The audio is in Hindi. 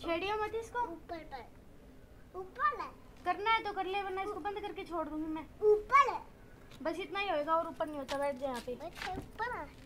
छेड़ियो मत इसको। ऊपर पर। ऊपर है। करना है तो कर ले वरना इसको बंद करके छोड़ दूँगी मैं। ऊपर है। बस इतना ही होएगा और ऊपर नहीं होता बैठ जाए यहाँ पे। ऊपर है।